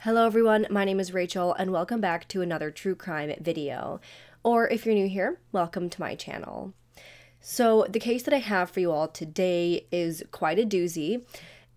Hello everyone, my name is Rachel and welcome back to another true crime video. Or if you're new here, welcome to my channel. So the case that I have for you all today is quite a doozy.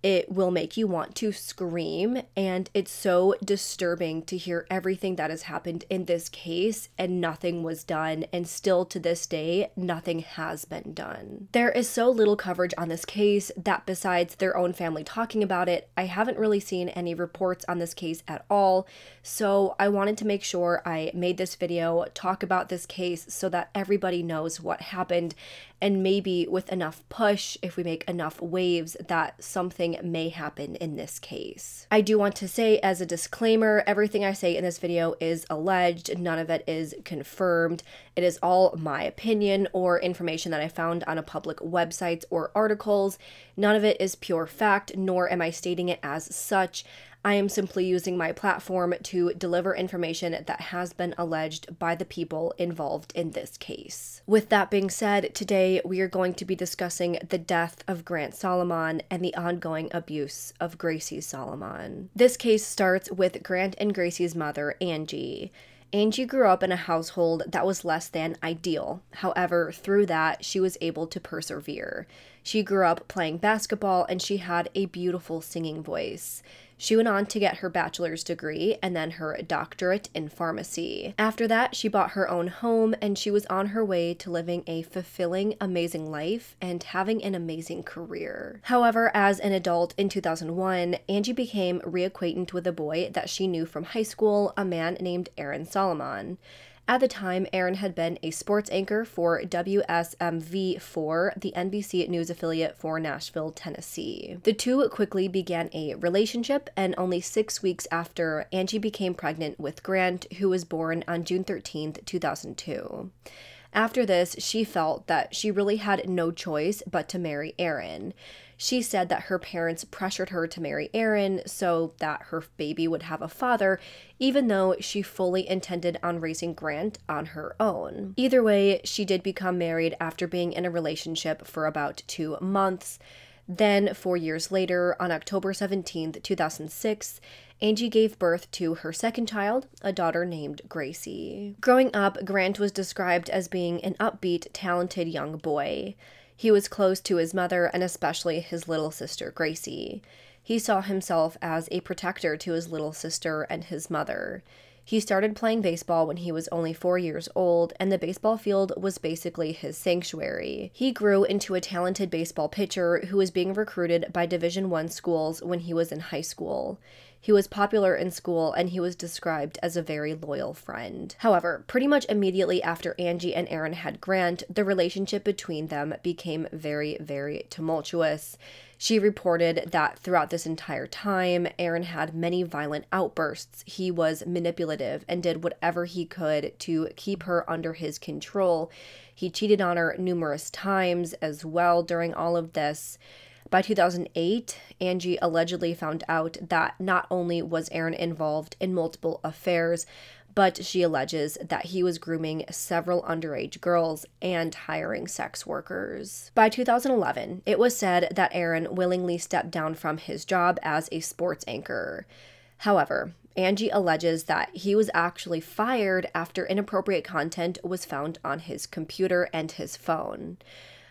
It will make you want to scream, and it's so disturbing to hear everything that has happened in this case, and nothing was done, and still to this day, nothing has been done. There is so little coverage on this case that, besides their own family talking about it, I haven't really seen any reports on this case at all. So I wanted to make sure I made this video, talk about this case so that everybody knows what happened and maybe with enough push, if we make enough waves, that something may happen in this case. I do want to say, as a disclaimer, everything I say in this video is alleged, none of it is confirmed. It is all my opinion or information that I found on a public websites or articles. None of it is pure fact, nor am I stating it as such. I am simply using my platform to deliver information that has been alleged by the people involved in this case. With that being said, today we are going to be discussing the death of Grant Solomon and the ongoing abuse of Gracie Solomon. This case starts with Grant and Gracie's mother, Angie. Angie grew up in a household that was less than ideal. However, through that, she was able to persevere. She grew up playing basketball and she had a beautiful singing voice. She went on to get her bachelor's degree and then her doctorate in pharmacy. After that, she bought her own home and she was on her way to living a fulfilling, amazing life and having an amazing career. However, as an adult in 2001, Angie became reacquainted with a boy that she knew from high school, a man named Aaron Solomon. At the time, Aaron had been a sports anchor for WSMV4, the NBC News affiliate for Nashville, Tennessee. The two quickly began a relationship, and only six weeks after, Angie became pregnant with Grant, who was born on June 13, 2002. After this, she felt that she really had no choice but to marry Aaron. She said that her parents pressured her to marry Aaron so that her baby would have a father, even though she fully intended on raising Grant on her own. Either way, she did become married after being in a relationship for about two months. Then, four years later, on October 17, 2006, Angie gave birth to her second child, a daughter named Gracie. Growing up, Grant was described as being an upbeat, talented young boy. He was close to his mother and especially his little sister, Gracie. He saw himself as a protector to his little sister and his mother. He started playing baseball when he was only four years old, and the baseball field was basically his sanctuary. He grew into a talented baseball pitcher who was being recruited by Division One schools when he was in high school. He was popular in school and he was described as a very loyal friend. However, pretty much immediately after Angie and Aaron had Grant, the relationship between them became very, very tumultuous. She reported that throughout this entire time, Aaron had many violent outbursts. He was manipulative and did whatever he could to keep her under his control. He cheated on her numerous times as well during all of this. By 2008, Angie allegedly found out that not only was Aaron involved in multiple affairs, but she alleges that he was grooming several underage girls and hiring sex workers. By 2011, it was said that Aaron willingly stepped down from his job as a sports anchor. However, Angie alleges that he was actually fired after inappropriate content was found on his computer and his phone.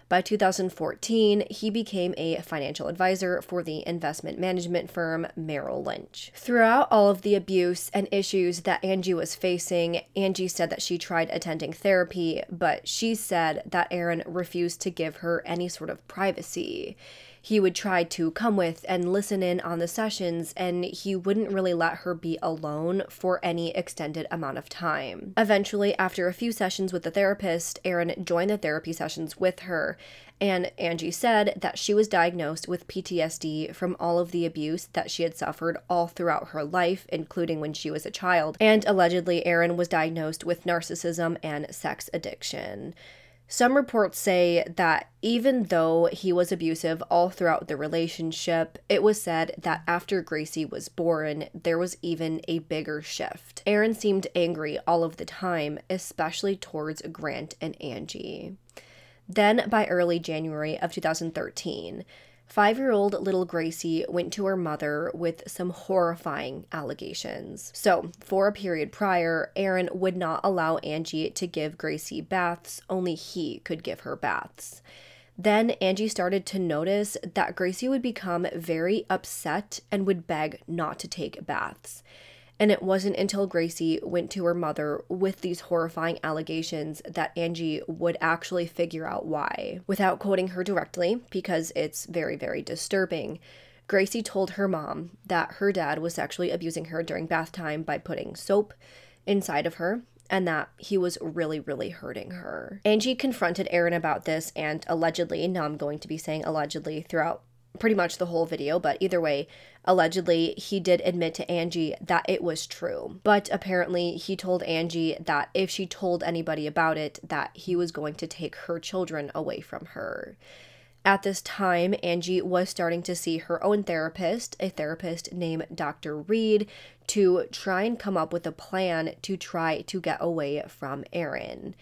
By 2014, he became a financial advisor for the investment management firm Merrill Lynch. Throughout all of the abuse and issues that Angie was facing, Angie said that she tried attending therapy, but she said that Aaron refused to give her any sort of privacy he would try to come with and listen in on the sessions, and he wouldn't really let her be alone for any extended amount of time. Eventually, after a few sessions with the therapist, Aaron joined the therapy sessions with her, and Angie said that she was diagnosed with PTSD from all of the abuse that she had suffered all throughout her life, including when she was a child. And allegedly, Aaron was diagnosed with narcissism and sex addiction. Some reports say that even though he was abusive all throughout the relationship, it was said that after Gracie was born, there was even a bigger shift. Aaron seemed angry all of the time, especially towards Grant and Angie. Then, by early January of 2013, Five year old little Gracie went to her mother with some horrifying allegations. So, for a period prior, Aaron would not allow Angie to give Gracie baths, only he could give her baths. Then Angie started to notice that Gracie would become very upset and would beg not to take baths. And it wasn't until Gracie went to her mother with these horrifying allegations that Angie would actually figure out why. Without quoting her directly, because it's very, very disturbing, Gracie told her mom that her dad was sexually abusing her during bath time by putting soap inside of her and that he was really, really hurting her. Angie confronted Aaron about this and allegedly, now I'm going to be saying allegedly throughout pretty much the whole video, but either way, allegedly, he did admit to Angie that it was true. But apparently, he told Angie that if she told anybody about it, that he was going to take her children away from her. At this time, Angie was starting to see her own therapist, a therapist named Dr. Reed, to try and come up with a plan to try to get away from Aaron.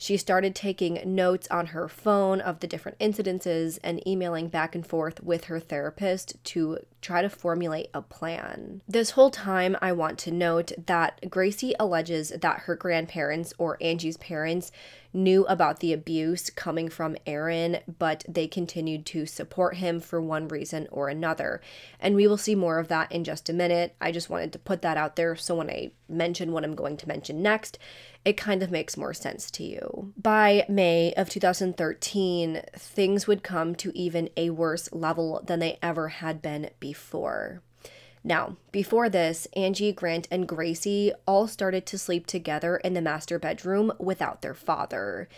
She started taking notes on her phone of the different incidences and emailing back and forth with her therapist to try to formulate a plan. This whole time, I want to note that Gracie alleges that her grandparents or Angie's parents knew about the abuse coming from Aaron, but they continued to support him for one reason or another. And we will see more of that in just a minute. I just wanted to put that out there so when I mention what I'm going to mention next, it kind of makes more sense to you. By May of 2013, things would come to even a worse level than they ever had been before. Now, before this, Angie, Grant, and Gracie all started to sleep together in the master bedroom without their father.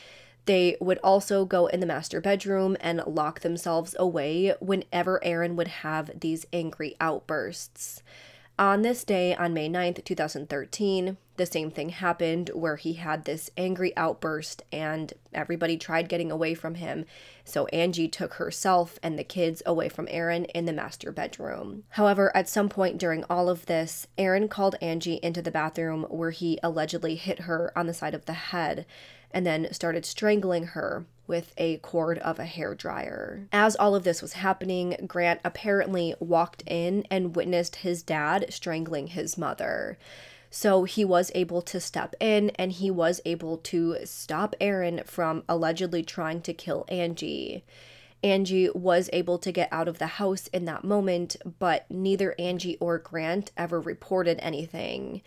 They would also go in the master bedroom and lock themselves away whenever Aaron would have these angry outbursts. On this day, on May 9th, 2013, the same thing happened where he had this angry outburst and everybody tried getting away from him. So Angie took herself and the kids away from Aaron in the master bedroom. However, at some point during all of this, Aaron called Angie into the bathroom where he allegedly hit her on the side of the head and then started strangling her with a cord of a hair dryer. As all of this was happening, Grant apparently walked in and witnessed his dad strangling his mother. So he was able to step in and he was able to stop Aaron from allegedly trying to kill Angie. Angie was able to get out of the house in that moment, but neither Angie or Grant ever reported anything.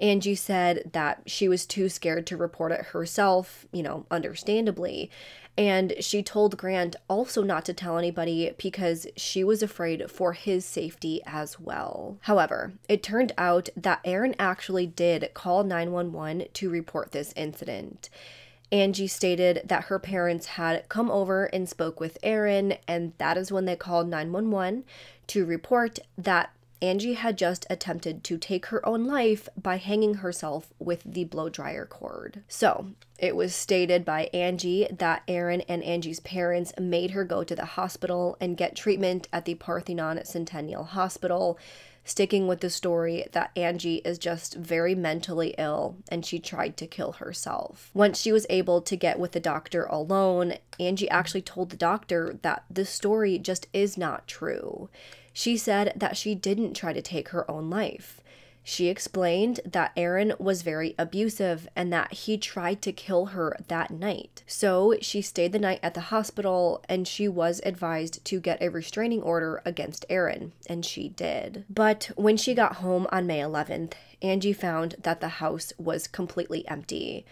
Angie said that she was too scared to report it herself, you know, understandably. And she told Grant also not to tell anybody because she was afraid for his safety as well. However, it turned out that Aaron actually did call 911 to report this incident. Angie stated that her parents had come over and spoke with Aaron, and that is when they called 911 to report that Angie had just attempted to take her own life by hanging herself with the blow dryer cord. So, it was stated by Angie that Aaron and Angie's parents made her go to the hospital and get treatment at the Parthenon Centennial Hospital, sticking with the story that Angie is just very mentally ill and she tried to kill herself. Once she was able to get with the doctor alone, Angie actually told the doctor that this story just is not true. She said that she didn't try to take her own life. She explained that Aaron was very abusive and that he tried to kill her that night. So she stayed the night at the hospital and she was advised to get a restraining order against Aaron, and she did. But when she got home on May 11th, Angie found that the house was completely empty.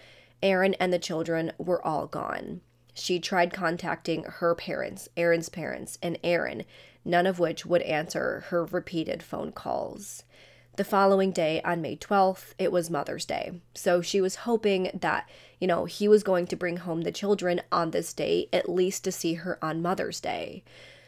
Aaron and the children were all gone. She tried contacting her parents, Aaron's parents, and Aaron, none of which would answer her repeated phone calls. The following day, on May 12th, it was Mother's Day. So she was hoping that, you know, he was going to bring home the children on this day, at least to see her on Mother's Day.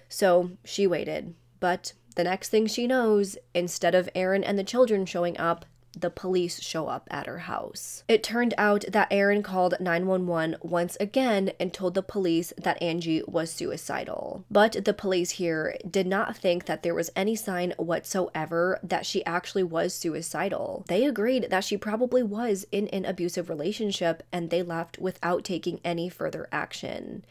So she waited. But the next thing she knows, instead of Aaron and the children showing up, the police show up at her house. It turned out that Aaron called 911 once again and told the police that Angie was suicidal. But the police here did not think that there was any sign whatsoever that she actually was suicidal. They agreed that she probably was in an abusive relationship and they left without taking any further action.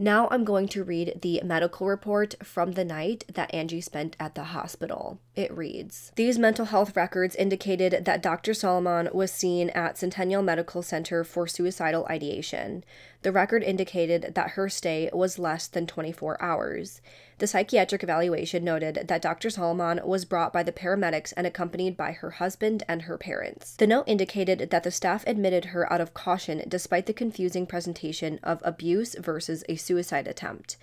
Now I'm going to read the medical report from the night that Angie spent at the hospital. It reads These mental health records indicated that Dr. Solomon was seen at Centennial Medical Center for suicidal ideation. The record indicated that her stay was less than 24 hours. The psychiatric evaluation noted that Dr. Solomon was brought by the paramedics and accompanied by her husband and her parents. The note indicated that the staff admitted her out of caution despite the confusing presentation of abuse versus a suicide attempt.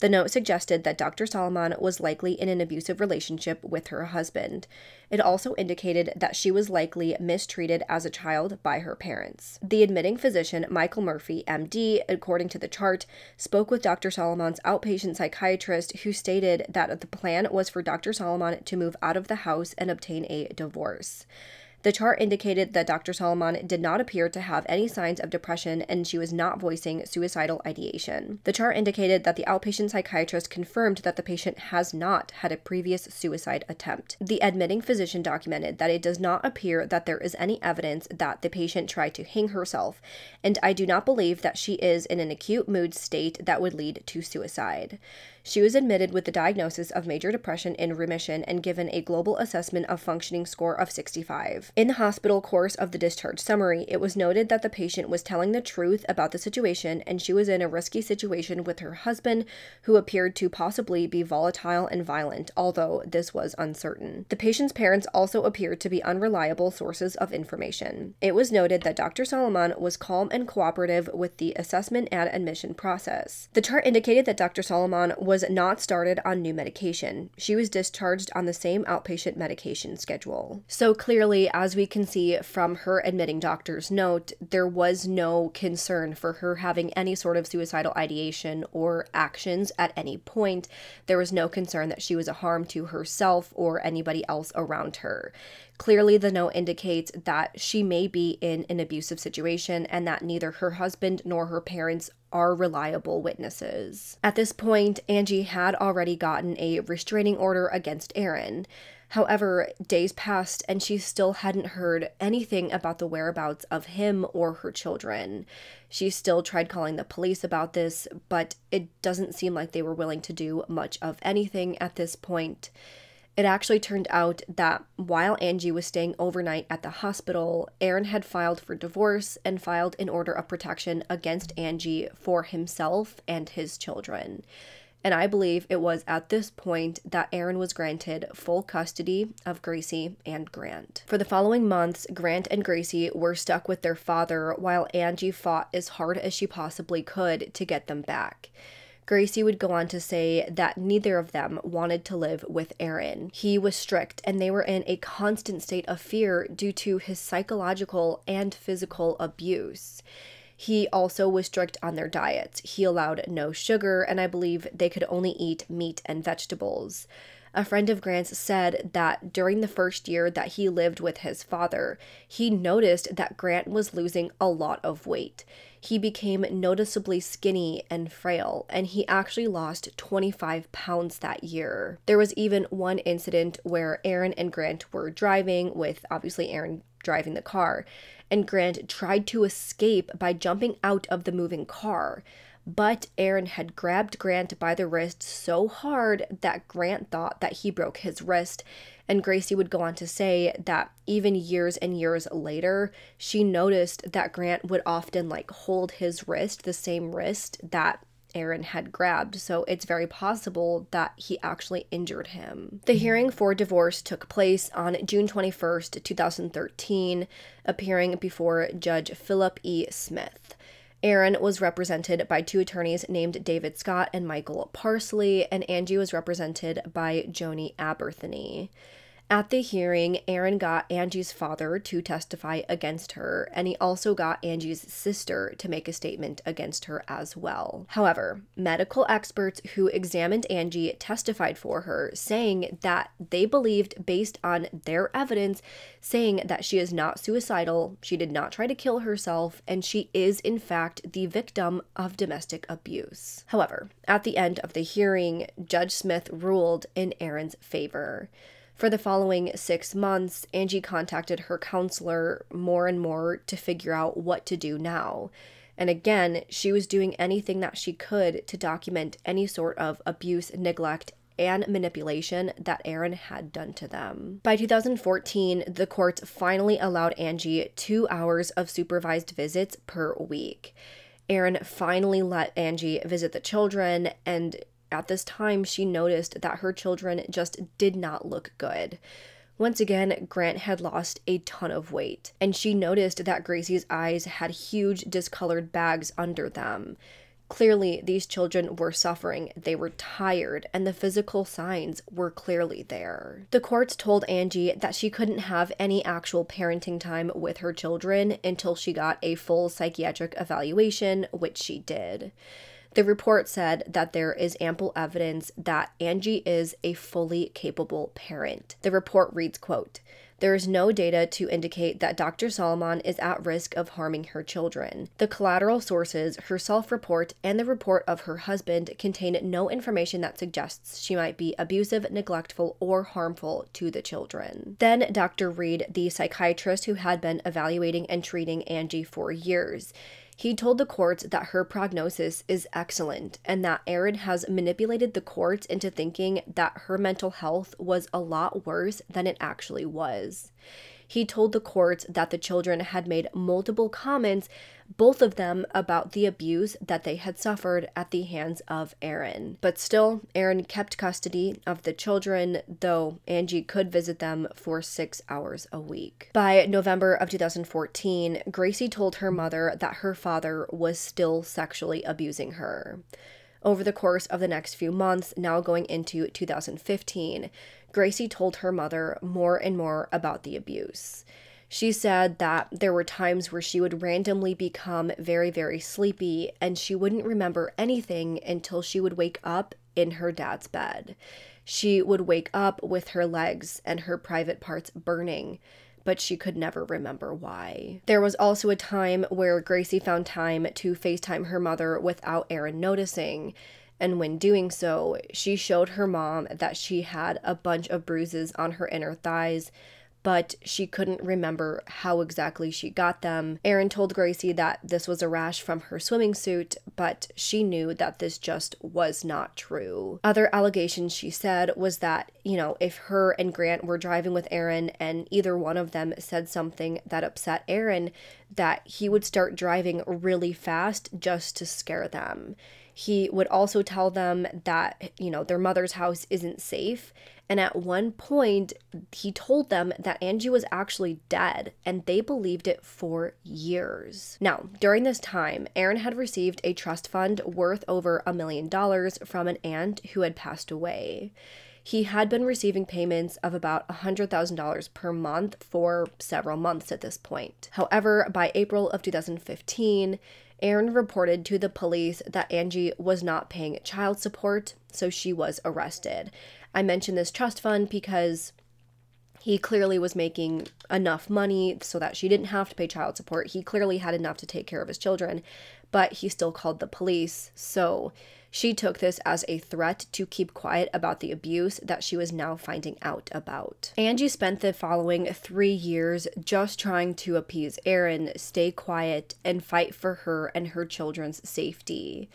The note suggested that Dr. Solomon was likely in an abusive relationship with her husband. It also indicated that she was likely mistreated as a child by her parents. The admitting physician, Michael Murphy, MD, according to the chart, spoke with Dr. Solomon's outpatient psychiatrist who stated that the plan was for Dr. Solomon to move out of the house and obtain a divorce. The chart indicated that Dr. Solomon did not appear to have any signs of depression and she was not voicing suicidal ideation. The chart indicated that the outpatient psychiatrist confirmed that the patient has not had a previous suicide attempt. The admitting physician documented that it does not appear that there is any evidence that the patient tried to hang herself, and I do not believe that she is in an acute mood state that would lead to suicide. She was admitted with the diagnosis of major depression in remission and given a global assessment of functioning score of 65. In the hospital course of the discharge summary, it was noted that the patient was telling the truth about the situation and she was in a risky situation with her husband, who appeared to possibly be volatile and violent, although this was uncertain. The patient's parents also appeared to be unreliable sources of information. It was noted that Dr. Solomon was calm and cooperative with the assessment and admission process. The chart indicated that Dr. Solomon was not started on new medication. She was discharged on the same outpatient medication schedule. So clearly, as we can see from her admitting doctor's note, there was no concern for her having any sort of suicidal ideation or actions at any point. There was no concern that she was a harm to herself or anybody else around her. Clearly, the note indicates that she may be in an abusive situation and that neither her husband nor her parents are reliable witnesses. At this point, Angie had already gotten a restraining order against Aaron. However, days passed and she still hadn't heard anything about the whereabouts of him or her children. She still tried calling the police about this, but it doesn't seem like they were willing to do much of anything at this point. It actually turned out that while Angie was staying overnight at the hospital, Aaron had filed for divorce and filed an order of protection against Angie for himself and his children. And I believe it was at this point that Aaron was granted full custody of Gracie and Grant. For the following months, Grant and Gracie were stuck with their father while Angie fought as hard as she possibly could to get them back. Gracie would go on to say that neither of them wanted to live with Aaron. He was strict and they were in a constant state of fear due to his psychological and physical abuse. He also was strict on their diets. He allowed no sugar, and I believe they could only eat meat and vegetables. A friend of Grant's said that during the first year that he lived with his father, he noticed that Grant was losing a lot of weight. He became noticeably skinny and frail, and he actually lost 25 pounds that year. There was even one incident where Aaron and Grant were driving, with obviously Aaron driving the car, and Grant tried to escape by jumping out of the moving car. But Aaron had grabbed Grant by the wrist so hard that Grant thought that he broke his wrist. And Gracie would go on to say that even years and years later, she noticed that Grant would often like hold his wrist, the same wrist that Aaron had grabbed, so it's very possible that he actually injured him. The hearing for divorce took place on June 21st, 2013, appearing before Judge Philip E. Smith. Aaron was represented by two attorneys named David Scott and Michael Parsley, and Angie was represented by Joni Aberthany. At the hearing, Aaron got Angie's father to testify against her, and he also got Angie's sister to make a statement against her as well. However, medical experts who examined Angie testified for her, saying that they believed, based on their evidence, saying that she is not suicidal, she did not try to kill herself, and she is, in fact, the victim of domestic abuse. However, at the end of the hearing, Judge Smith ruled in Aaron's favor. For the following six months, Angie contacted her counselor more and more to figure out what to do now. And again, she was doing anything that she could to document any sort of abuse, neglect, and manipulation that Aaron had done to them. By 2014, the courts finally allowed Angie two hours of supervised visits per week. Aaron finally let Angie visit the children, and at this time, she noticed that her children just did not look good. Once again, Grant had lost a ton of weight, and she noticed that Gracie's eyes had huge discolored bags under them. Clearly, these children were suffering, they were tired, and the physical signs were clearly there. The courts told Angie that she couldn't have any actual parenting time with her children until she got a full psychiatric evaluation, which she did. The report said that there is ample evidence that Angie is a fully capable parent. The report reads, quote, there is no data to indicate that Dr. Solomon is at risk of harming her children. The collateral sources, her self report, and the report of her husband contain no information that suggests she might be abusive, neglectful, or harmful to the children. Then Dr. Reed, the psychiatrist who had been evaluating and treating Angie for years, he told the courts that her prognosis is excellent and that Aaron has manipulated the courts into thinking that her mental health was a lot worse than it actually was. He told the courts that the children had made multiple comments, both of them about the abuse that they had suffered at the hands of Aaron. But still, Aaron kept custody of the children, though Angie could visit them for six hours a week. By November of 2014, Gracie told her mother that her father was still sexually abusing her. Over the course of the next few months, now going into 2015, Gracie told her mother more and more about the abuse. She said that there were times where she would randomly become very, very sleepy and she wouldn't remember anything until she would wake up in her dad's bed. She would wake up with her legs and her private parts burning, but she could never remember why. There was also a time where Gracie found time to FaceTime her mother without Aaron noticing and when doing so, she showed her mom that she had a bunch of bruises on her inner thighs, but she couldn't remember how exactly she got them. Aaron told Gracie that this was a rash from her swimming suit, but she knew that this just was not true. Other allegations she said was that, you know, if her and Grant were driving with Aaron and either one of them said something that upset Aaron, that he would start driving really fast just to scare them. He would also tell them that, you know, their mother's house isn't safe. And at one point, he told them that Angie was actually dead, and they believed it for years. Now, during this time, Aaron had received a trust fund worth over a million dollars from an aunt who had passed away. He had been receiving payments of about $100,000 per month for several months at this point. However, by April of 2015, Aaron reported to the police that Angie was not paying child support, so she was arrested. I mention this trust fund because he clearly was making enough money so that she didn't have to pay child support. He clearly had enough to take care of his children, but he still called the police. So she took this as a threat to keep quiet about the abuse that she was now finding out about. Angie spent the following three years just trying to appease Aaron, stay quiet, and fight for her and her children's safety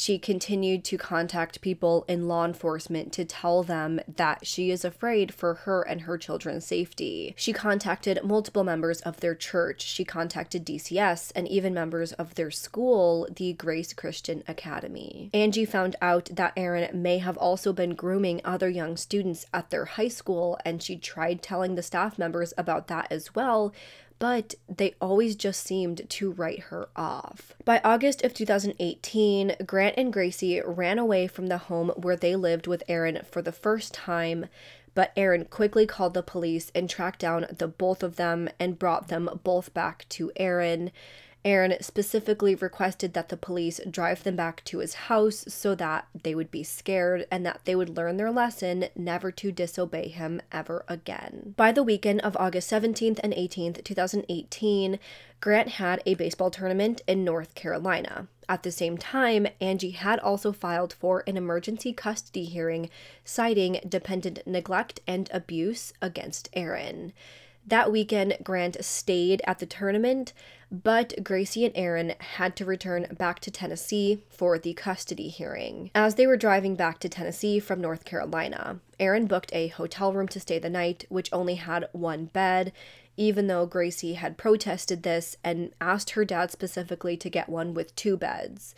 she continued to contact people in law enforcement to tell them that she is afraid for her and her children's safety. She contacted multiple members of their church, she contacted DCS, and even members of their school, the Grace Christian Academy. Angie found out that Aaron may have also been grooming other young students at their high school, and she tried telling the staff members about that as well, but they always just seemed to write her off. By August of 2018, Grant and Gracie ran away from the home where they lived with Aaron for the first time, but Aaron quickly called the police and tracked down the both of them and brought them both back to Aaron. Aaron specifically requested that the police drive them back to his house so that they would be scared and that they would learn their lesson never to disobey him ever again. By the weekend of August 17th and 18th, 2018, Grant had a baseball tournament in North Carolina. At the same time, Angie had also filed for an emergency custody hearing citing dependent neglect and abuse against Aaron. That weekend, Grant stayed at the tournament, but Gracie and Aaron had to return back to Tennessee for the custody hearing. As they were driving back to Tennessee from North Carolina, Aaron booked a hotel room to stay the night, which only had one bed, even though Gracie had protested this and asked her dad specifically to get one with two beds.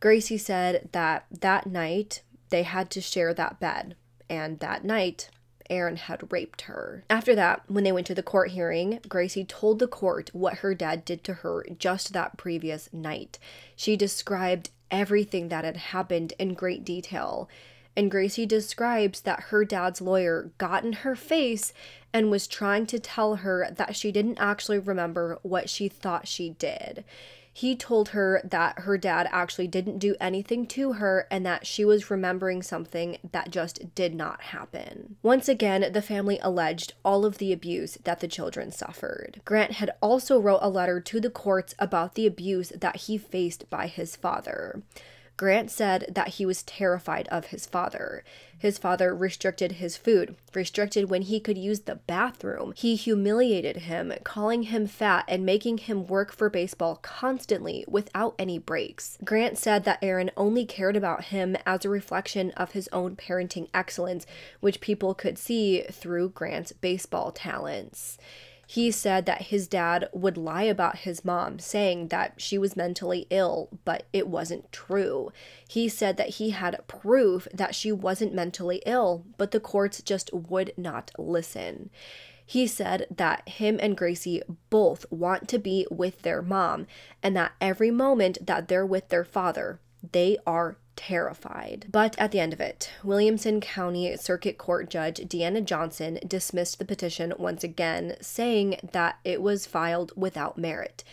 Gracie said that that night they had to share that bed, and that night Aaron had raped her. After that, when they went to the court hearing, Gracie told the court what her dad did to her just that previous night. She described everything that had happened in great detail. And Gracie describes that her dad's lawyer got in her face and was trying to tell her that she didn't actually remember what she thought she did he told her that her dad actually didn't do anything to her and that she was remembering something that just did not happen. Once again, the family alleged all of the abuse that the children suffered. Grant had also wrote a letter to the courts about the abuse that he faced by his father. Grant said that he was terrified of his father. His father restricted his food, restricted when he could use the bathroom. He humiliated him, calling him fat and making him work for baseball constantly without any breaks. Grant said that Aaron only cared about him as a reflection of his own parenting excellence, which people could see through Grant's baseball talents. He said that his dad would lie about his mom, saying that she was mentally ill, but it wasn't true. He said that he had proof that she wasn't mentally ill, but the courts just would not listen. He said that him and Gracie both want to be with their mom and that every moment that they're with their father, they are terrified. But at the end of it, Williamson County Circuit Court Judge Deanna Johnson dismissed the petition once again, saying that it was filed without merit.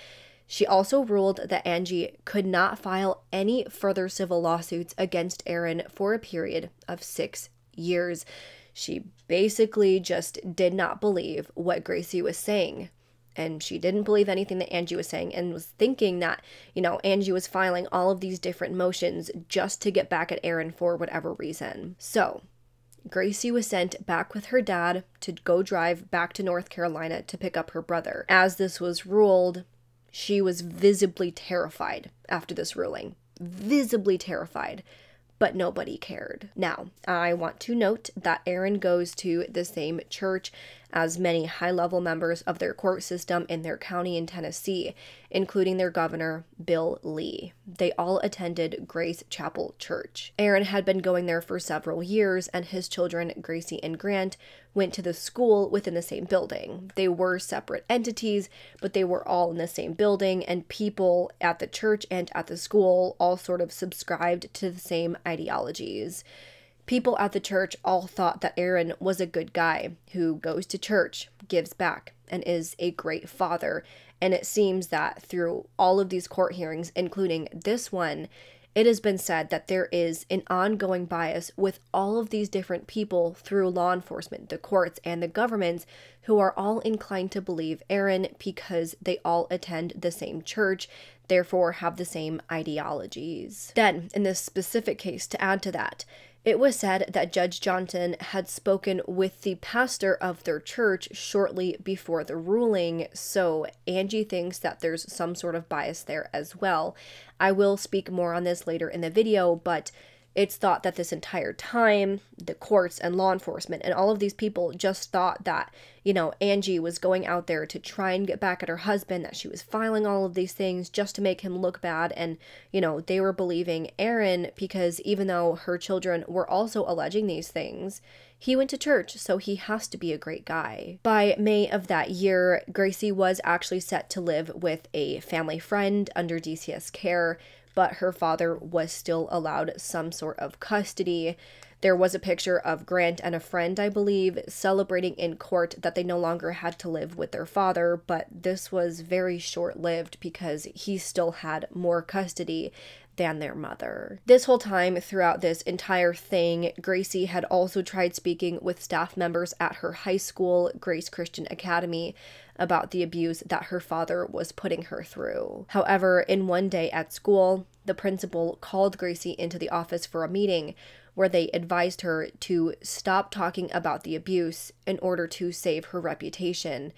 She also ruled that Angie could not file any further civil lawsuits against Aaron for a period of six years. She basically just did not believe what Gracie was saying and she didn't believe anything that Angie was saying and was thinking that, you know, Angie was filing all of these different motions just to get back at Aaron for whatever reason. So, Gracie was sent back with her dad to go drive back to North Carolina to pick up her brother. As this was ruled, she was visibly terrified after this ruling. Visibly terrified but nobody cared. Now, I want to note that Aaron goes to the same church as many high level members of their court system in their county in Tennessee, including their governor, Bill Lee. They all attended Grace Chapel Church. Aaron had been going there for several years, and his children, Gracie and Grant, went to the school within the same building. They were separate entities, but they were all in the same building, and people at the church and at the school all sort of subscribed to the same ideologies. People at the church all thought that Aaron was a good guy who goes to church, gives back, and is a great father. And it seems that through all of these court hearings, including this one, it has been said that there is an ongoing bias with all of these different people through law enforcement, the courts, and the governments who are all inclined to believe Aaron because they all attend the same church, therefore have the same ideologies. Then, in this specific case, to add to that, it was said that Judge Johnson had spoken with the pastor of their church shortly before the ruling, so Angie thinks that there's some sort of bias there as well. I will speak more on this later in the video, but it's thought that this entire time, the courts and law enforcement and all of these people just thought that, you know, Angie was going out there to try and get back at her husband, that she was filing all of these things just to make him look bad. And, you know, they were believing Aaron because even though her children were also alleging these things, he went to church, so he has to be a great guy. By May of that year, Gracie was actually set to live with a family friend under DCS care but her father was still allowed some sort of custody. There was a picture of Grant and a friend, I believe, celebrating in court that they no longer had to live with their father, but this was very short lived because he still had more custody than their mother. This whole time, throughout this entire thing, Gracie had also tried speaking with staff members at her high school, Grace Christian Academy, about the abuse that her father was putting her through. However, in one day at school, the principal called Gracie into the office for a meeting where they advised her to stop talking about the abuse in order to save her reputation.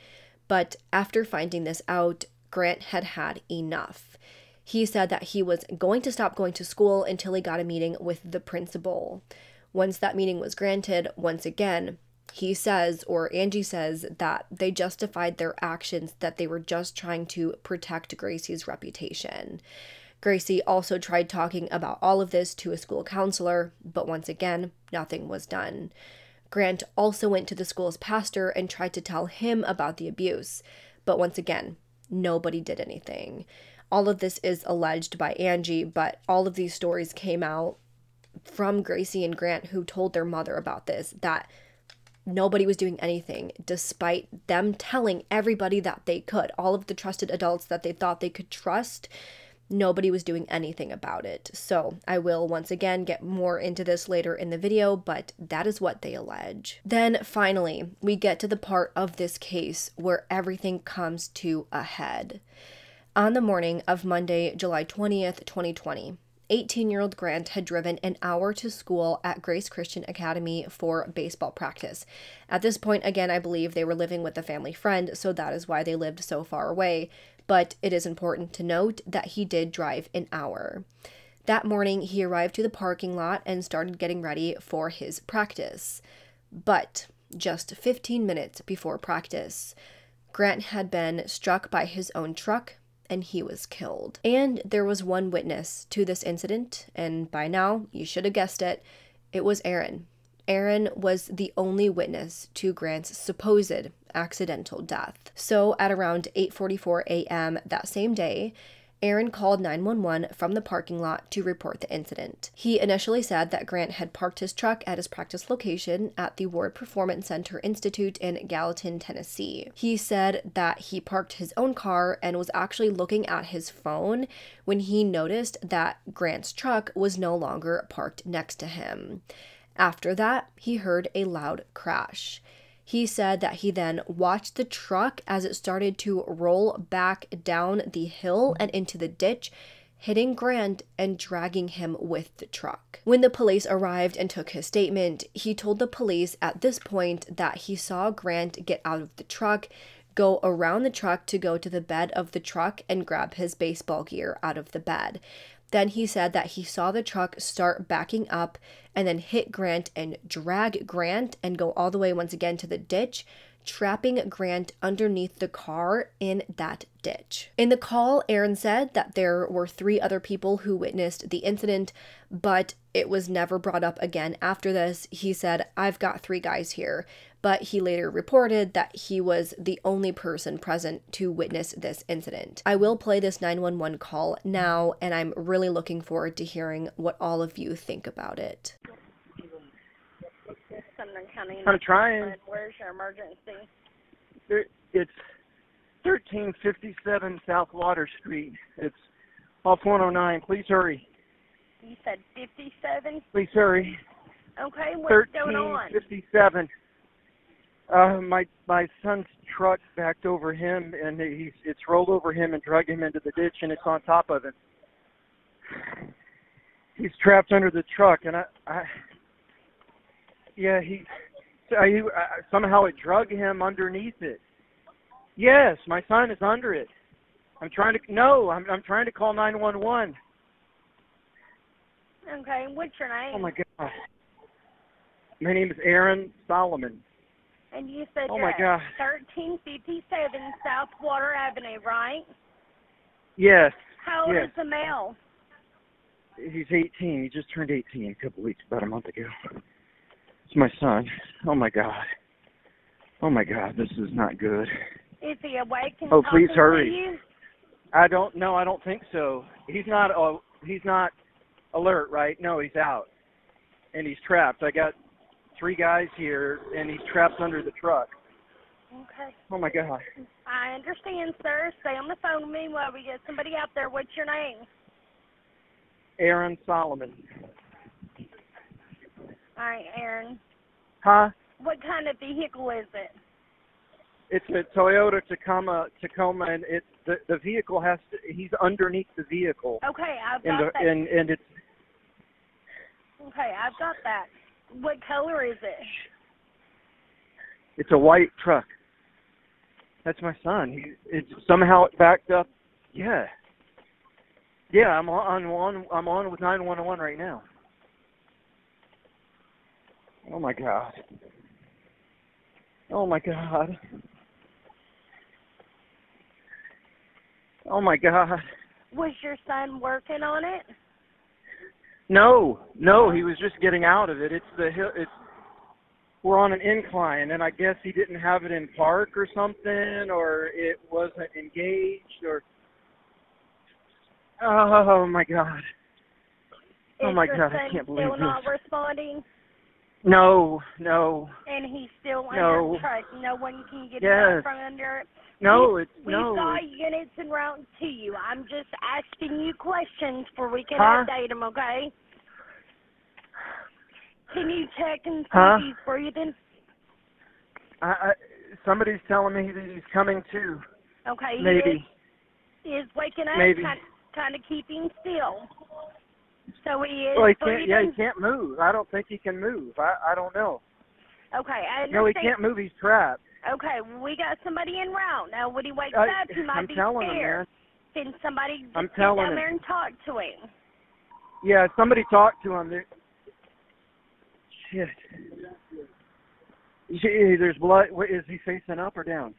But after finding this out, Grant had had enough. He said that he was going to stop going to school until he got a meeting with the principal. Once that meeting was granted, once again, he says, or Angie says, that they justified their actions, that they were just trying to protect Gracie's reputation. Gracie also tried talking about all of this to a school counselor, but once again, nothing was done. Grant also went to the school's pastor and tried to tell him about the abuse, but once again, nobody did anything. All of this is alleged by Angie, but all of these stories came out from Gracie and Grant, who told their mother about this, that nobody was doing anything despite them telling everybody that they could. All of the trusted adults that they thought they could trust nobody was doing anything about it. So I will once again get more into this later in the video, but that is what they allege. Then finally, we get to the part of this case where everything comes to a head. On the morning of Monday, July 20th, 2020, 18 year old Grant had driven an hour to school at Grace Christian Academy for baseball practice. At this point, again, I believe they were living with a family friend, so that is why they lived so far away but it is important to note that he did drive an hour. That morning, he arrived to the parking lot and started getting ready for his practice. But just 15 minutes before practice, Grant had been struck by his own truck and he was killed. And there was one witness to this incident, and by now, you should have guessed it, it was Aaron. Aaron was the only witness to Grant's supposed accidental death. So at around 8:44 a.m. that same day, Aaron called 911 from the parking lot to report the incident. He initially said that Grant had parked his truck at his practice location at the Ward Performance Center Institute in Gallatin, Tennessee. He said that he parked his own car and was actually looking at his phone when he noticed that Grant's truck was no longer parked next to him. After that, he heard a loud crash. He said that he then watched the truck as it started to roll back down the hill and into the ditch, hitting Grant and dragging him with the truck. When the police arrived and took his statement, he told the police at this point that he saw Grant get out of the truck, go around the truck to go to the bed of the truck and grab his baseball gear out of the bed. Then he said that he saw the truck start backing up and then hit Grant and drag Grant and go all the way once again to the ditch, trapping Grant underneath the car in that ditch. In the call, Aaron said that there were three other people who witnessed the incident, but it was never brought up again after this. He said, I've got three guys here, but he later reported that he was the only person present to witness this incident. I will play this 911 call now, and I'm really looking forward to hearing what all of you think about it. I'm trying. Where's your emergency? It's 1357 South Water Street. It's off 109. Please hurry. You said 57? Please hurry. Okay, what's going on? 1357. Uh, my my son's truck backed over him, and he's it's rolled over him and drug him into the ditch, and it's on top of him. He's trapped under the truck, and I, I yeah, he, I, uh, somehow it drug him underneath it. Yes, my son is under it. I'm trying to no, I'm I'm trying to call 911. Okay, what's your name? Oh my god. My name is Aaron Solomon. And you said oh my God. 1357 South Water Avenue, right? Yes. How old yes. is the male? He's 18. He just turned 18 a couple weeks, about a month ago. It's my son. Oh my God. Oh my God, this is not good. Is he awake and Oh, please hurry. I don't know. I don't think so. He's not. Uh, he's not alert, right? No, he's out, and he's trapped. I got three guys here, and he's trapped under the truck. Okay. Oh my God. I understand, sir. Stay on the phone with me while we get somebody out there. What's your name? Aaron Solomon. All right, Aaron. Huh? What kind of vehicle is it? It's a Toyota Tacoma Tacoma, and it's the the vehicle has to. He's underneath the vehicle, Okay, I've and got the, that. and and it's Okay, I've got that. What color is it? It's a white truck. That's my son. He it's somehow it backed up. Yeah. Yeah, I'm on, on I'm on with 911 right now. Oh my god. Oh my god. Oh my god. Was your son working on it? No, no, he was just getting out of it. It's the hill. It's we're on an incline, and I guess he didn't have it in park or something, or it wasn't engaged, or oh my god. Oh my god, I can't believe still not this. responding? No, no, And he's still No. under truck. No one can get him Yes. out from under it. no, it's We've no. got it's- units en route to you. I'm just asking you questions for we can Huh? update them, okay? Can you check and see Huh? if he's breathing? I, I, somebody's telling me that he's coming too. Okay, he Maybe. is, is waking up, Maybe. kind, kind of keeping still. So he is Well, he can't. Yeah, he can't move. I don't think he can move. I, I don't know. Okay, I understand. No, he can't move. He's trapped. Okay, we got somebody in route. Now, when he wakes I, up, he might I'm be telling him, scared. man. Can somebody I'm get telling down him. there and talk to him? Yeah, somebody talked to him. There, shit. There's blood. What, is he facing up or down?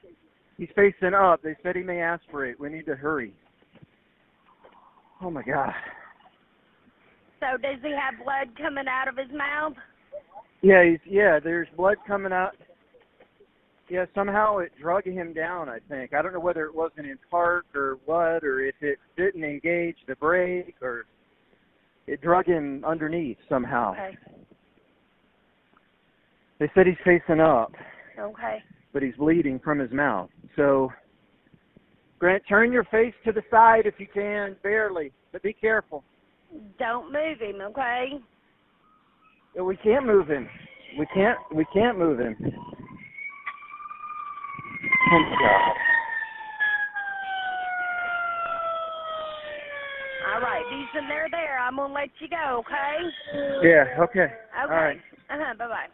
He's facing up. They said he may aspirate. We need to hurry. Oh my god. So does he have blood coming out of his mouth? Yeah, he's yeah. There's blood coming out. Yeah, somehow it drug him down. I think I don't know whether it wasn't in park or what, or if it didn't engage the brake, or it drug him underneath somehow. Okay. They said he's facing up. Okay. but he's bleeding from his mouth. So, Grant, turn your face to the side if you can, barely, but be careful. Don't move him, okay? We can't move him. We can't. We can't move him. Oh my God. All right, decent. They're there. I'm gonna let you go, okay? Yeah. Okay. Okay. All right. Uh huh. Bye bye.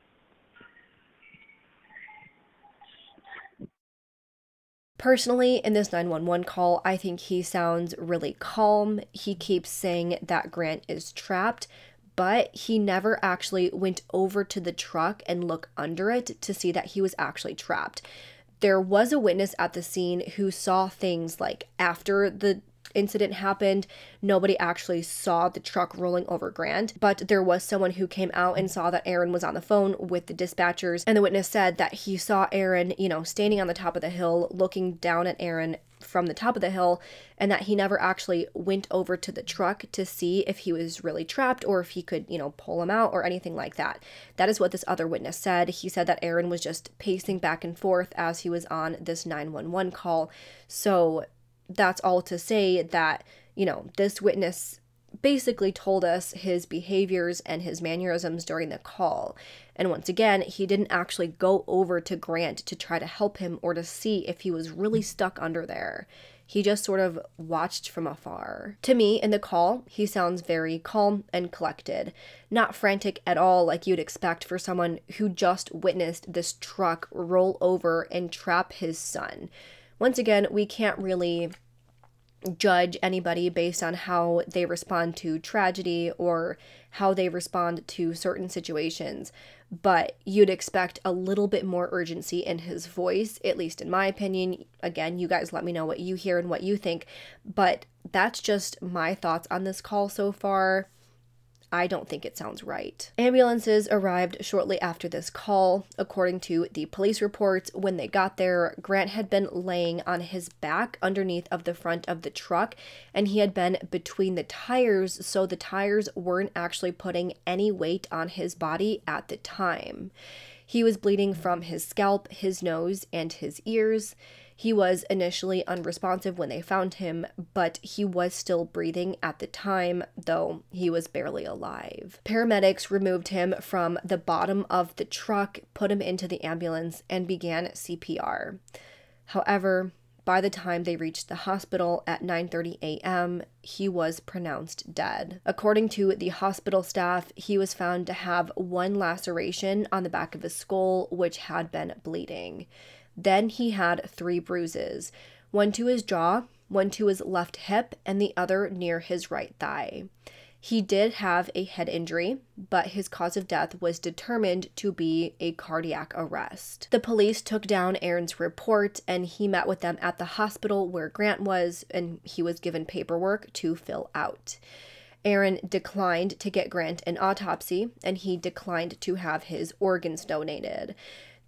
Personally, in this 911 call, I think he sounds really calm. He keeps saying that Grant is trapped, but he never actually went over to the truck and looked under it to see that he was actually trapped. There was a witness at the scene who saw things like after the incident happened, nobody actually saw the truck rolling over Grant, but there was someone who came out and saw that Aaron was on the phone with the dispatchers, and the witness said that he saw Aaron, you know, standing on the top of the hill, looking down at Aaron from the top of the hill, and that he never actually went over to the truck to see if he was really trapped or if he could, you know, pull him out or anything like that. That is what this other witness said. He said that Aaron was just pacing back and forth as he was on this 911 call. So that's all to say that, you know, this witness basically told us his behaviors and his mannerisms during the call. And once again, he didn't actually go over to Grant to try to help him or to see if he was really stuck under there. He just sort of watched from afar. To me, in the call, he sounds very calm and collected, not frantic at all like you'd expect for someone who just witnessed this truck roll over and trap his son once again, we can't really judge anybody based on how they respond to tragedy or how they respond to certain situations. But you'd expect a little bit more urgency in his voice, at least in my opinion. Again, you guys let me know what you hear and what you think. But that's just my thoughts on this call so far. I don't think it sounds right. Ambulances arrived shortly after this call. According to the police reports, when they got there, Grant had been laying on his back underneath of the front of the truck, and he had been between the tires, so the tires weren't actually putting any weight on his body at the time. He was bleeding from his scalp, his nose, and his ears. He was initially unresponsive when they found him, but he was still breathing at the time, though he was barely alive. Paramedics removed him from the bottom of the truck, put him into the ambulance, and began CPR. However, by the time they reached the hospital at 9:30 a.m., he was pronounced dead. According to the hospital staff, he was found to have one laceration on the back of his skull which had been bleeding. Then he had three bruises, one to his jaw, one to his left hip, and the other near his right thigh. He did have a head injury, but his cause of death was determined to be a cardiac arrest. The police took down Aaron's report and he met with them at the hospital where Grant was, and he was given paperwork to fill out. Aaron declined to get Grant an autopsy and he declined to have his organs donated.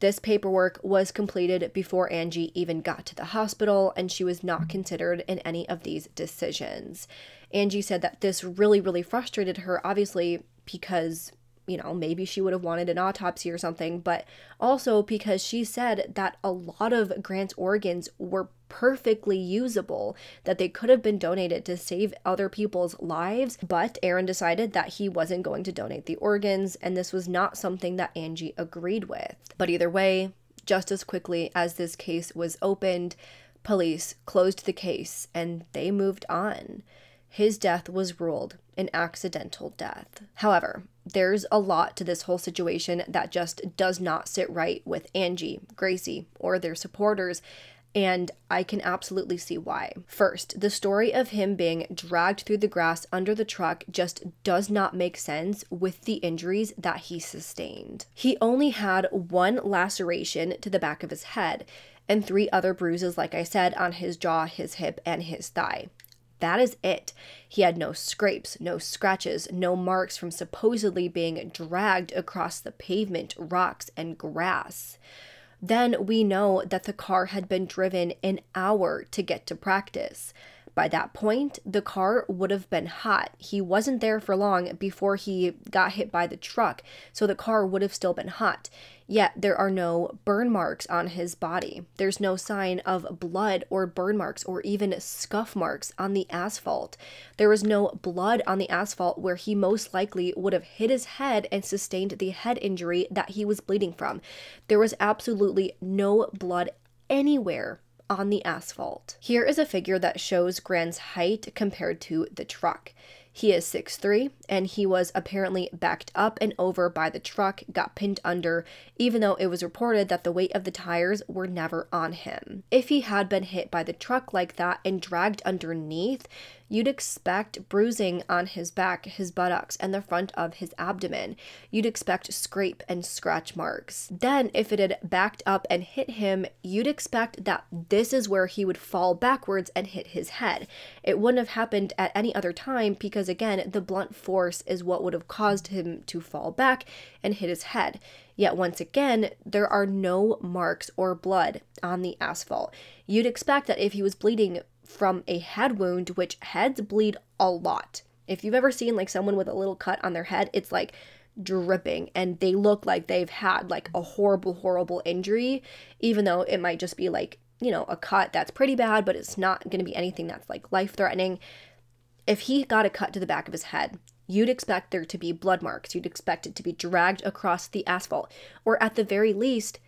This paperwork was completed before Angie even got to the hospital, and she was not considered in any of these decisions. Angie said that this really, really frustrated her, obviously, because you know, maybe she would have wanted an autopsy or something, but also because she said that a lot of Grant's organs were perfectly usable, that they could have been donated to save other people's lives. But Aaron decided that he wasn't going to donate the organs, and this was not something that Angie agreed with. But either way, just as quickly as this case was opened, police closed the case and they moved on his death was ruled an accidental death. However, there's a lot to this whole situation that just does not sit right with Angie, Gracie, or their supporters, and I can absolutely see why. First, the story of him being dragged through the grass under the truck just does not make sense with the injuries that he sustained. He only had one laceration to the back of his head and three other bruises, like I said, on his jaw, his hip, and his thigh. That is it. He had no scrapes, no scratches, no marks from supposedly being dragged across the pavement, rocks, and grass. Then we know that the car had been driven an hour to get to practice. By that point, the car would have been hot. He wasn't there for long before he got hit by the truck, so the car would have still been hot. Yet there are no burn marks on his body. There's no sign of blood or burn marks or even scuff marks on the asphalt. There was no blood on the asphalt where he most likely would have hit his head and sustained the head injury that he was bleeding from. There was absolutely no blood anywhere on the asphalt. Here is a figure that shows Grant's height compared to the truck. He is 6'3 and he was apparently backed up and over by the truck, got pinned under, even though it was reported that the weight of the tires were never on him. If he had been hit by the truck like that and dragged underneath, you'd expect bruising on his back, his buttocks, and the front of his abdomen. You'd expect scrape and scratch marks. Then, if it had backed up and hit him, you'd expect that this is where he would fall backwards and hit his head. It wouldn't have happened at any other time because, again, the blunt force is what would have caused him to fall back and hit his head. Yet once again, there are no marks or blood on the asphalt. You'd expect that if he was bleeding from a head wound, which heads bleed a lot. If you've ever seen like someone with a little cut on their head, it's like dripping and they look like they've had like a horrible, horrible injury, even though it might just be like, you know, a cut that's pretty bad, but it's not going to be anything that's like life threatening. If he got a cut to the back of his head, you'd expect there to be blood marks. You'd expect it to be dragged across the asphalt, or at the very least,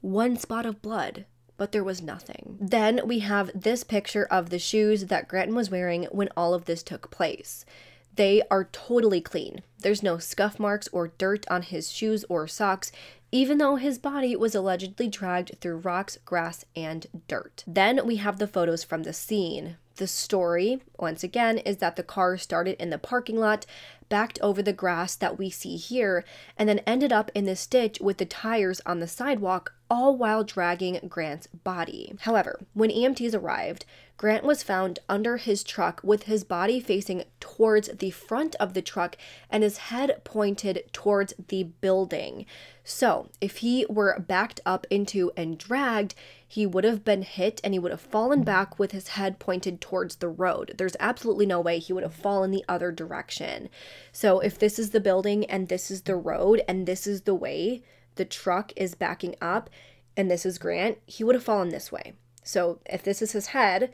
one spot of blood but there was nothing. Then we have this picture of the shoes that Granton was wearing when all of this took place. They are totally clean. There's no scuff marks or dirt on his shoes or socks, even though his body was allegedly dragged through rocks, grass, and dirt. Then we have the photos from the scene. The story, once again, is that the car started in the parking lot, backed over the grass that we see here, and then ended up in this ditch with the tires on the sidewalk, all while dragging Grant's body. However, when EMTs arrived, Grant was found under his truck with his body facing towards the front of the truck and his head pointed towards the building. So, if he were backed up into and dragged, he would have been hit and he would have fallen back with his head pointed towards the road. There's absolutely no way he would have fallen the other direction. So, if this is the building and this is the road and this is the way the truck is backing up and this is Grant, he would have fallen this way. So, if this is his head,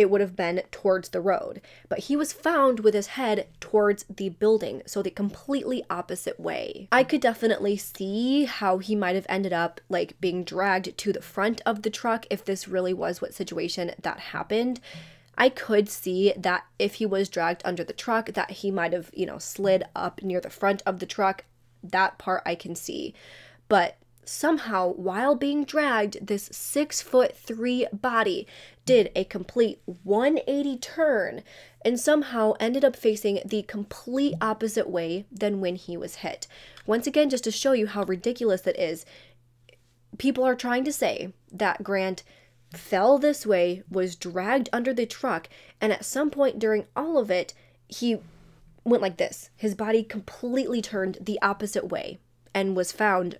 it would have been towards the road. But he was found with his head towards the building, so the completely opposite way. I could definitely see how he might have ended up like being dragged to the front of the truck if this really was what situation that happened. I could see that if he was dragged under the truck, that he might have, you know, slid up near the front of the truck. That part I can see. But somehow, while being dragged, this six foot three body did a complete 180 turn and somehow ended up facing the complete opposite way than when he was hit. Once again, just to show you how ridiculous that is, people are trying to say that Grant fell this way, was dragged under the truck, and at some point during all of it, he went like this. His body completely turned the opposite way and was found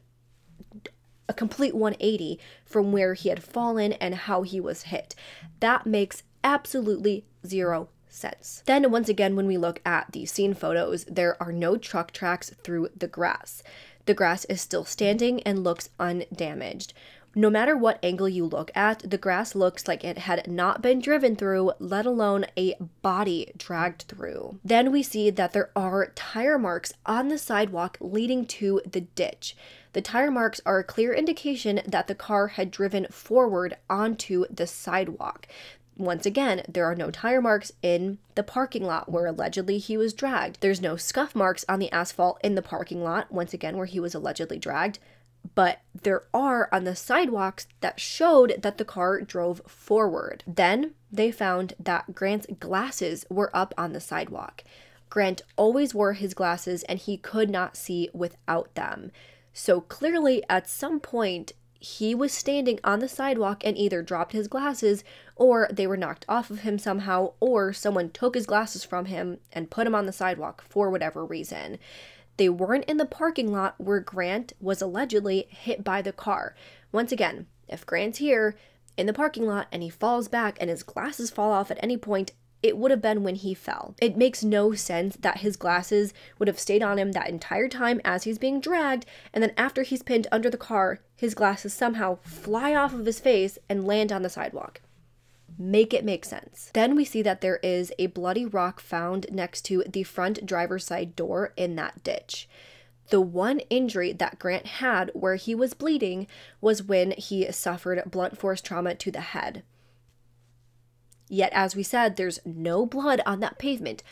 a complete 180 from where he had fallen and how he was hit. That makes absolutely zero sense. Then, once again, when we look at the scene photos, there are no truck tracks through the grass. The grass is still standing and looks undamaged. No matter what angle you look at, the grass looks like it had not been driven through, let alone a body dragged through. Then we see that there are tire marks on the sidewalk leading to the ditch. The tire marks are a clear indication that the car had driven forward onto the sidewalk. Once again, there are no tire marks in the parking lot where allegedly he was dragged. There's no scuff marks on the asphalt in the parking lot, once again, where he was allegedly dragged but there are on the sidewalks that showed that the car drove forward. Then they found that Grant's glasses were up on the sidewalk. Grant always wore his glasses and he could not see without them. So clearly, at some point, he was standing on the sidewalk and either dropped his glasses or they were knocked off of him somehow, or someone took his glasses from him and put him on the sidewalk for whatever reason. They weren't in the parking lot where Grant was allegedly hit by the car. Once again, if Grant's here in the parking lot and he falls back and his glasses fall off at any point, it would have been when he fell. It makes no sense that his glasses would have stayed on him that entire time as he's being dragged, and then after he's pinned under the car, his glasses somehow fly off of his face and land on the sidewalk. Make it make sense. Then we see that there is a bloody rock found next to the front driver's side door in that ditch. The one injury that Grant had where he was bleeding was when he suffered blunt force trauma to the head. Yet, as we said, there's no blood on that pavement,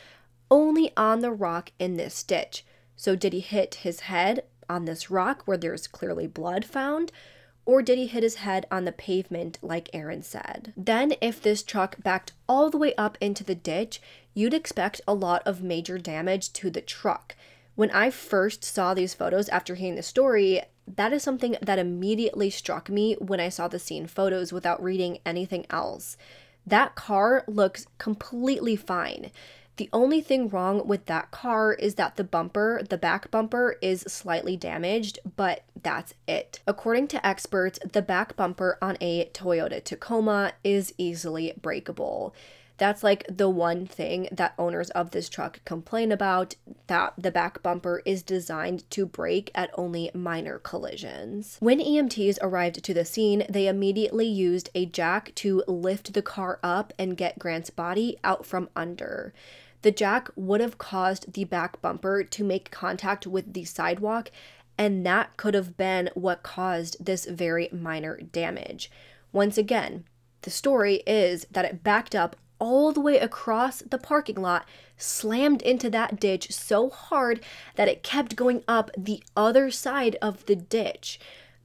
only on the rock in this ditch. So, did he hit his head on this rock where there's clearly blood found? Or did he hit his head on the pavement like Aaron said? Then, if this truck backed all the way up into the ditch, you'd expect a lot of major damage to the truck. When I first saw these photos after hearing the story, that is something that immediately struck me when I saw the scene photos without reading anything else. That car looks completely fine. The only thing wrong with that car is that the bumper, the back bumper, is slightly damaged, but that's it. According to experts, the back bumper on a Toyota Tacoma is easily breakable. That's like the one thing that owners of this truck complain about that the back bumper is designed to break at only minor collisions. When EMTs arrived to the scene, they immediately used a jack to lift the car up and get Grant's body out from under. The jack would have caused the back bumper to make contact with the sidewalk, and that could have been what caused this very minor damage. Once again, the story is that it backed up all the way across the parking lot, slammed into that ditch so hard that it kept going up the other side of the ditch.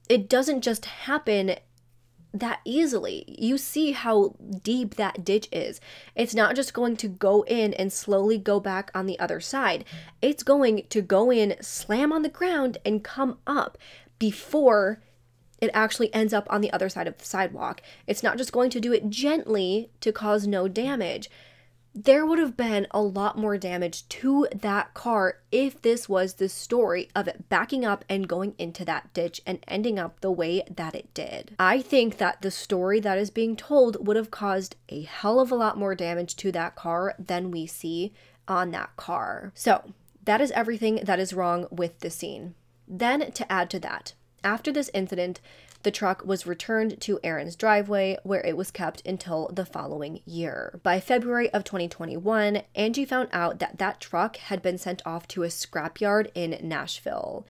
It doesn't just happen that easily. You see how deep that ditch is. It's not just going to go in and slowly go back on the other side. It's going to go in, slam on the ground, and come up before it actually ends up on the other side of the sidewalk. It's not just going to do it gently to cause no damage there would have been a lot more damage to that car if this was the story of it backing up and going into that ditch and ending up the way that it did. I think that the story that is being told would have caused a hell of a lot more damage to that car than we see on that car. So, that is everything that is wrong with the scene. Then, to add to that, after this incident, The truck was returned to Aaron's driveway where it was kept until the following year. By February of 2021, Angie found out that that truck had been sent off to a scrapyard in Nashville.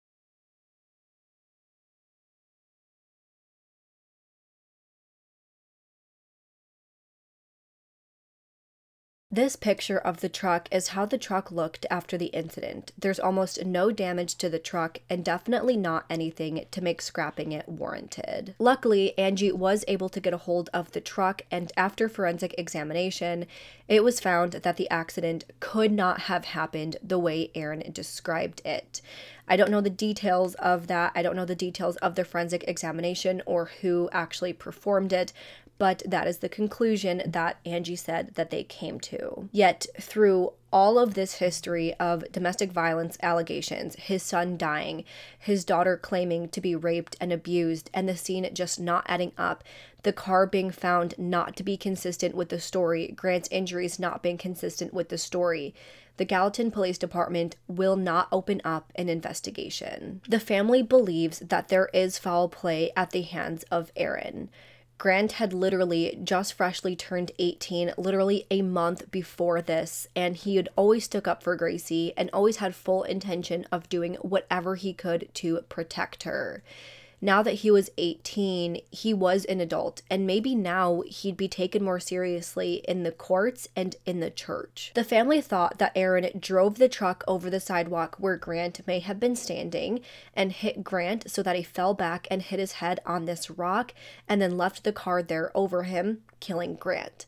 This picture of the truck is how the truck looked after the incident. There's almost no damage to the truck and definitely not anything to make scrapping it warranted. Luckily, Angie was able to get a hold of the truck, and after forensic examination, it was found that the accident could not have happened the way Aaron described it. I don't know the details of that. I don't know the details of the forensic examination or who actually performed it, but that is the conclusion that Angie said that they came to. Yet, through all of this history of domestic violence allegations, his son dying, his daughter claiming to be raped and abused, and the scene just not adding up, the car being found not to be consistent with the story, Grant's injuries not being consistent with the story, the Gallatin Police Department will not open up an investigation. The family believes that there is foul play at the hands of Aaron. Grant had literally just freshly turned 18, literally a month before this, and he had always stuck up for Gracie and always had full intention of doing whatever he could to protect her now that he was 18, he was an adult, and maybe now he'd be taken more seriously in the courts and in the church. The family thought that Aaron drove the truck over the sidewalk where Grant may have been standing and hit Grant so that he fell back and hit his head on this rock and then left the car there over him, killing Grant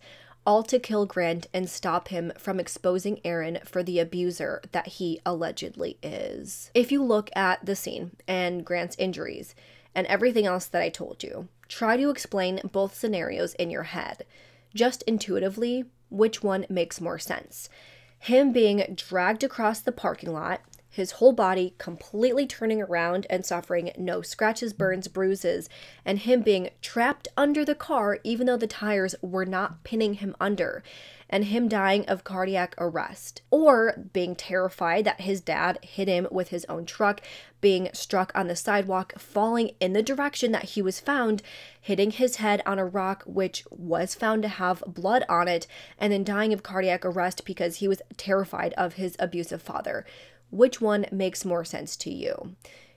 all to kill Grant and stop him from exposing Aaron for the abuser that he allegedly is. If you look at the scene and Grant's injuries, and everything else that I told you. Try to explain both scenarios in your head. Just intuitively, which one makes more sense? Him being dragged across the parking lot, his whole body completely turning around and suffering no scratches, burns, bruises, and him being trapped under the car even though the tires were not pinning him under and him dying of cardiac arrest, or being terrified that his dad hit him with his own truck, being struck on the sidewalk, falling in the direction that he was found, hitting his head on a rock which was found to have blood on it, and then dying of cardiac arrest because he was terrified of his abusive father. Which one makes more sense to you?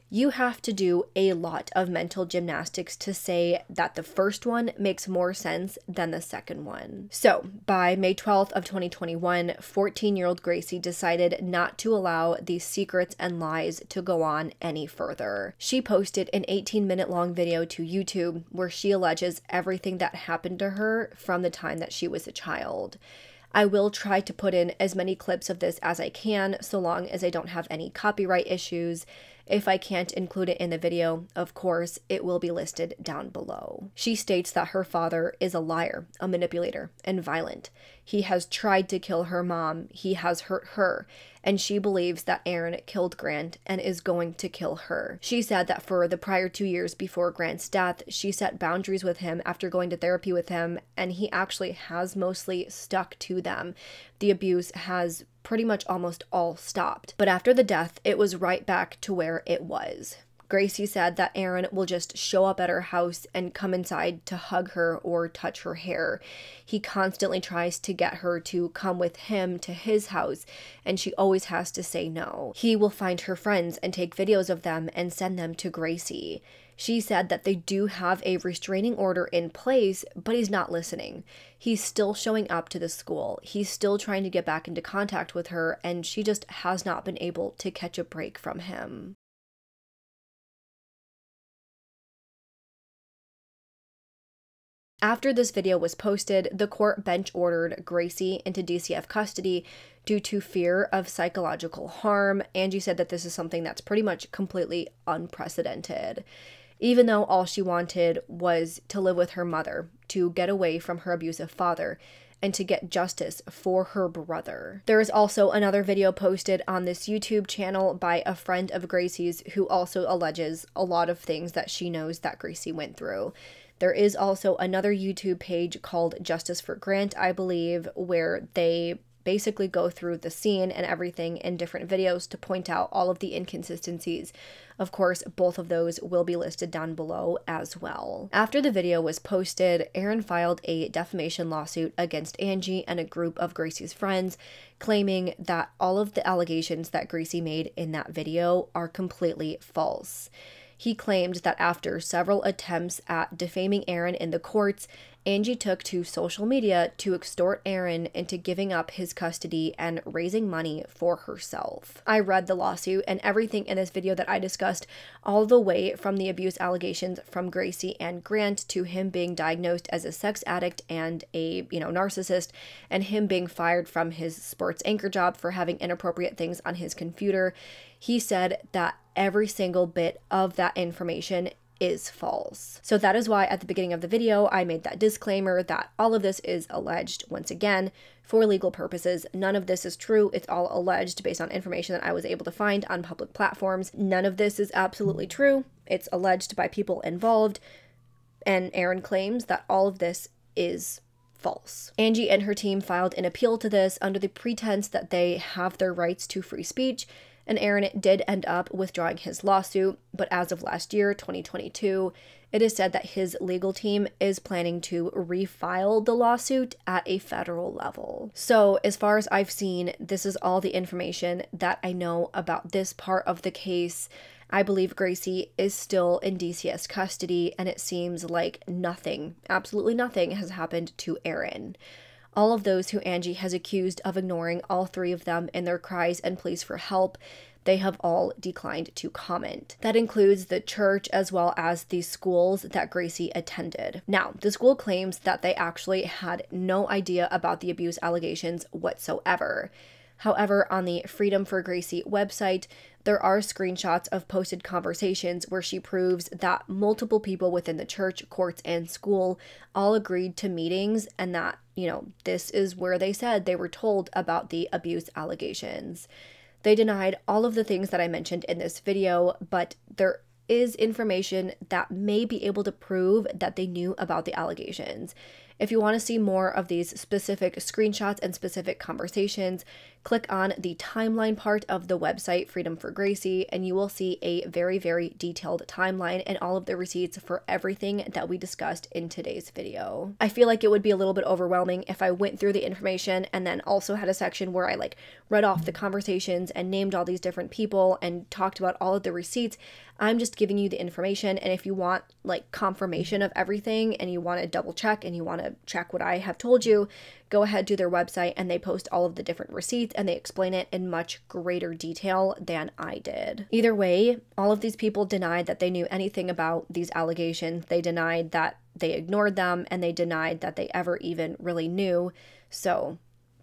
you have to do a lot of mental gymnastics to say that the first one makes more sense than the second one. So, by May 12th of 2021, 14-year-old Gracie decided not to allow these secrets and lies to go on any further. She posted an 18-minute long video to YouTube where she alleges everything that happened to her from the time that she was a child. I will try to put in as many clips of this as I can so long as I don't have any copyright issues if I can't include it in the video, of course, it will be listed down below. She states that her father is a liar, a manipulator, and violent. He has tried to kill her mom, he has hurt her, and she believes that Aaron killed Grant and is going to kill her. She said that for the prior two years before Grant's death, she set boundaries with him after going to therapy with him, and he actually has mostly stuck to them. The abuse has pretty much almost all stopped. But after the death, it was right back to where it was. Gracie said that Aaron will just show up at her house and come inside to hug her or touch her hair. He constantly tries to get her to come with him to his house, and she always has to say no. He will find her friends and take videos of them and send them to Gracie. She said that they do have a restraining order in place, but he's not listening. He's still showing up to the school. He's still trying to get back into contact with her, and she just has not been able to catch a break from him. After this video was posted, the court bench ordered Gracie into DCF custody due to fear of psychological harm. Angie said that this is something that's pretty much completely unprecedented even though all she wanted was to live with her mother, to get away from her abusive father, and to get justice for her brother. There is also another video posted on this YouTube channel by a friend of Gracie's who also alleges a lot of things that she knows that Gracie went through. There is also another YouTube page called Justice for Grant, I believe, where they basically go through the scene and everything in different videos to point out all of the inconsistencies. Of course, both of those will be listed down below as well. After the video was posted, Aaron filed a defamation lawsuit against Angie and a group of Gracie's friends, claiming that all of the allegations that Gracie made in that video are completely false. He claimed that after several attempts at defaming Aaron in the courts, Angie took to social media to extort Aaron into giving up his custody and raising money for herself. I read the lawsuit and everything in this video that I discussed, all the way from the abuse allegations from Gracie and Grant to him being diagnosed as a sex addict and a, you know, narcissist, and him being fired from his sports anchor job for having inappropriate things on his computer. He said that every single bit of that information is false. So that is why at the beginning of the video, I made that disclaimer that all of this is alleged once again for legal purposes. None of this is true. It's all alleged based on information that I was able to find on public platforms. None of this is absolutely true. It's alleged by people involved. And Aaron claims that all of this is false. Angie and her team filed an appeal to this under the pretense that they have their rights to free speech and Aaron did end up withdrawing his lawsuit, but as of last year, 2022, it is said that his legal team is planning to refile the lawsuit at a federal level. So, as far as I've seen, this is all the information that I know about this part of the case. I believe Gracie is still in DCS custody, and it seems like nothing, absolutely nothing, has happened to Aaron all of those who Angie has accused of ignoring all three of them in their cries and pleas for help. They have all declined to comment. That includes the church as well as the schools that Gracie attended. Now, the school claims that they actually had no idea about the abuse allegations whatsoever. However, on the Freedom for Gracie website, there are screenshots of posted conversations where she proves that multiple people within the church, courts, and school all agreed to meetings and that, you know, this is where they said they were told about the abuse allegations. They denied all of the things that I mentioned in this video, but there is information that may be able to prove that they knew about the allegations. If you want to see more of these specific screenshots and specific conversations, click on the timeline part of the website Freedom for Gracie, and you will see a very, very detailed timeline and all of the receipts for everything that we discussed in today's video. I feel like it would be a little bit overwhelming if I went through the information and then also had a section where I like read off the conversations and named all these different people and talked about all of the receipts. I'm just giving you the information, and if you want like confirmation of everything and you want to double check and you want to check what I have told you, go ahead to their website and they post all of the different receipts and they explain it in much greater detail than I did. Either way, all of these people denied that they knew anything about these allegations. They denied that they ignored them and they denied that they ever even really knew. So,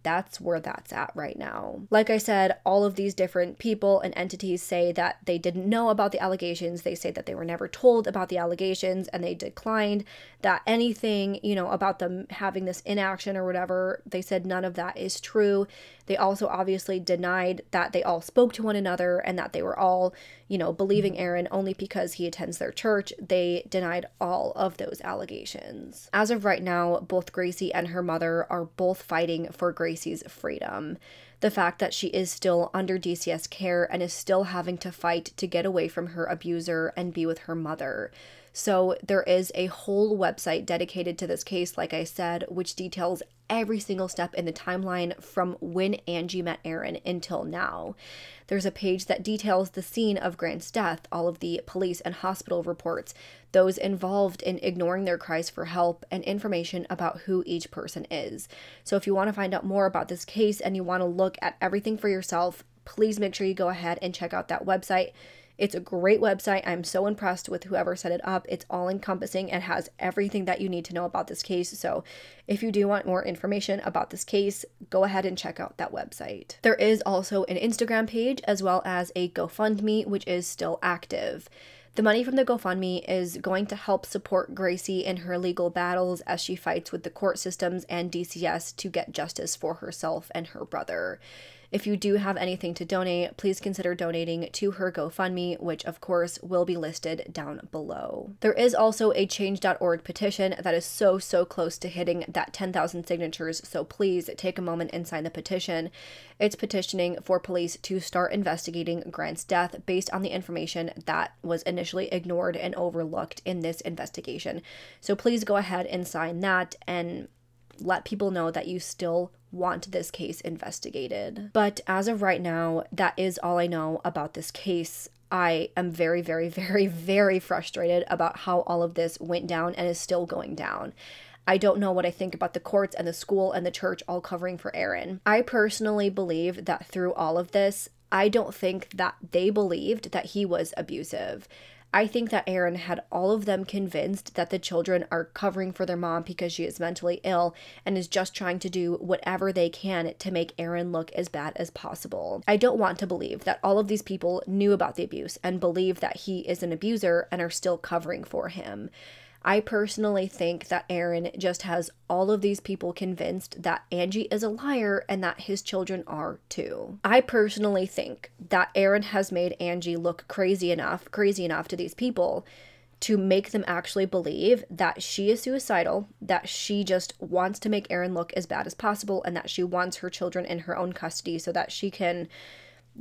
that's where that's at right now. Like I said, all of these different people and entities say that they didn't know about the allegations. They say that they were never told about the allegations and they declined that anything, you know, about them having this inaction or whatever, they said none of that is true. They also obviously denied that they all spoke to one another and that they were all, you know, believing mm-hmm. Aaron only because he attends their church. They denied all of those allegations. As of right now, both Gracie and her mother are both fighting for Gracie's freedom the fact that she is still under DCS care and is still having to fight to get away from her abuser and be with her mother. So, there is a whole website dedicated to this case, like I said, which details every single step in the timeline from when Angie met Aaron until now. There's a page that details the scene of Grant's death, all of the police and hospital reports, those involved in ignoring their cries for help, and information about who each person is. So, if you want to find out more about this case and you want to look at everything for yourself, please make sure you go ahead and check out that website. It's a great website. I'm so impressed with whoever set it up. It's all encompassing and has everything that you need to know about this case. So, if you do want more information about this case, go ahead and check out that website. There is also an Instagram page as well as a GoFundMe, which is still active. The money from the GoFundMe is going to help support Gracie in her legal battles as she fights with the court systems and DCS to get justice for herself and her brother. If you do have anything to donate, please consider donating to her GoFundMe, which of course will be listed down below. There is also a change.org petition that is so, so close to hitting that 10,000 signatures, so please take a moment and sign the petition. It's petitioning for police to start investigating Grant's death based on the information that was initially ignored and overlooked in this investigation. So please go ahead and sign that and let people know that you still want this case investigated. But as of right now, that is all I know about this case. I am very, very, very, very frustrated about how all of this went down and is still going down. I don't know what I think about the courts and the school and the church all covering for Aaron. I personally believe that through all of this, I don't think that they believed that he was abusive. I think that Aaron had all of them convinced that the children are covering for their mom because she is mentally ill and is just trying to do whatever they can to make Aaron look as bad as possible. I don't want to believe that all of these people knew about the abuse and believe that he is an abuser and are still covering for him. I personally think that Aaron just has all of these people convinced that Angie is a liar and that his children are too. I personally think that Aaron has made Angie look crazy enough, crazy enough to these people to make them actually believe that she is suicidal, that she just wants to make Aaron look as bad as possible, and that she wants her children in her own custody so that she can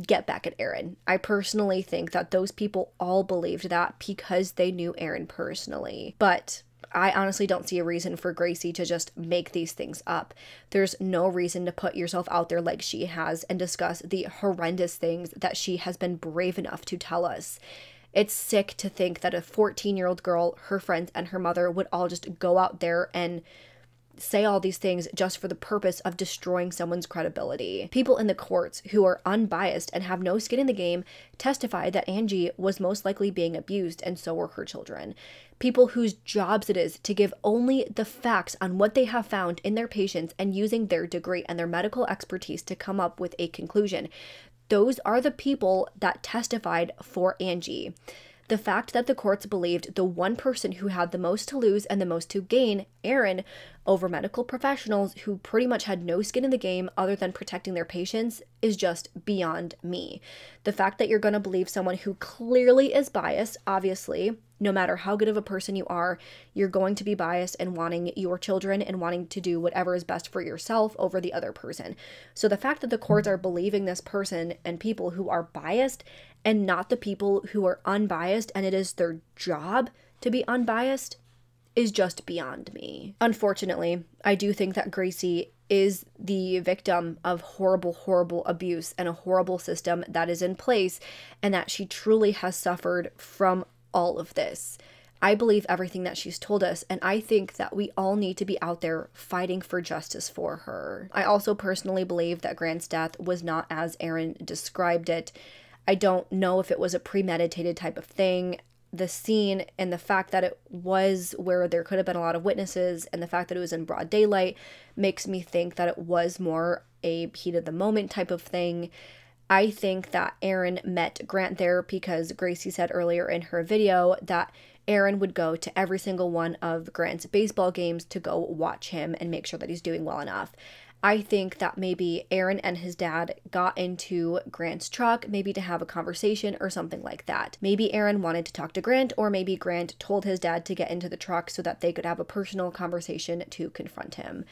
get back at Aaron. I personally think that those people all believed that because they knew Aaron personally. But I honestly don't see a reason for Gracie to just make these things up. There's no reason to put yourself out there like she has and discuss the horrendous things that she has been brave enough to tell us. It's sick to think that a 14 year old girl, her friends, and her mother would all just go out there and say all these things just for the purpose of destroying someone's credibility. People in the courts who are unbiased and have no skin in the game testified that Angie was most likely being abused, and so were her children. People whose jobs it is to give only the facts on what they have found in their patients and using their degree and their medical expertise to come up with a conclusion. Those are the people that testified for Angie. The fact that the courts believed the one person who had the most to lose and the most to gain, Aaron, over medical professionals who pretty much had no skin in the game other than protecting their patients is just beyond me. The fact that you're going to believe someone who clearly is biased, obviously, no matter how good of a person you are, you're going to be biased and wanting your children and wanting to do whatever is best for yourself over the other person. So the fact that the courts are believing this person and people who are biased and not the people who are unbiased and it is their job to be unbiased is just beyond me. Unfortunately, I do think that Gracie is the victim of horrible, horrible abuse and a horrible system that is in place, and that she truly has suffered from all of this. I believe everything that she's told us, and I think that we all need to be out there fighting for justice for her. I also personally believe that Grant's death was not as Aaron described it. I don't know if it was a premeditated type of thing the scene and the fact that it was where there could have been a lot of witnesses and the fact that it was in broad daylight makes me think that it was more a heat of the moment type of thing. I think that Aaron met Grant there because Gracie said earlier in her video that Aaron would go to every single one of Grant's baseball games to go watch him and make sure that he's doing well enough. I think that maybe Aaron and his dad got into Grant's truck, maybe to have a conversation or something like that. Maybe Aaron wanted to talk to Grant, or maybe Grant told his dad to get into the truck so that they could have a personal conversation to confront him.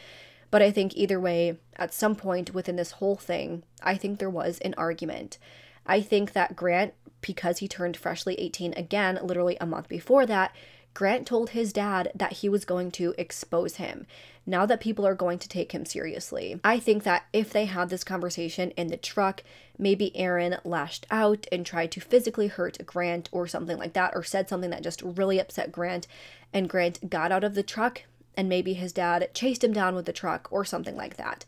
But I think either way, at some point within this whole thing, I think there was an argument. I think that Grant, because he turned freshly 18 again, literally a month before that, Grant told his dad that he was going to expose him now that people are going to take him seriously. I think that if they had this conversation in the truck, maybe Aaron lashed out and tried to physically hurt Grant or something like that, or said something that just really upset Grant, and Grant got out of the truck, and maybe his dad chased him down with the truck or something like that.